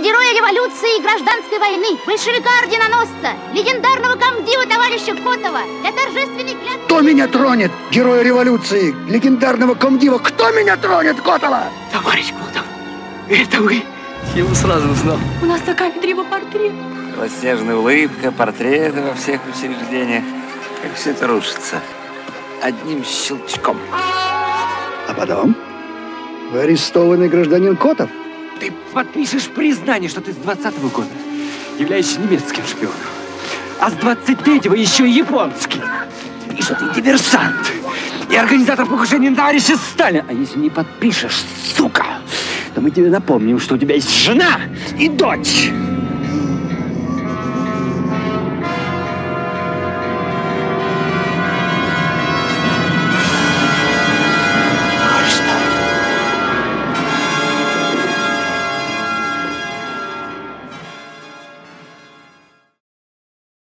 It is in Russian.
героя революции и гражданской войны, большевика-орденоносца, легендарного комдива товарища Котова для торжественной клятвы... Кто меня тронет, героя революции, легендарного комдива? Кто меня тронет, Котова? Товарищ Котов, это вы? Я его сразу узнал. У нас на кафедре его портрет. Белоснежная улыбка, портреты во всех учреждениях. Как все это рушится. Одним щелчком. А потом? Вы арестованный гражданин Котов? Ты подпишешь признание, что ты с 20-го года являешься немецким шпионом. А с 23-го еще и японским. И что ты диверсант. И организатор покушения на товарища Сталина. А если не подпишешь, сука, то мы тебе напомним, что у тебя есть жена и дочь.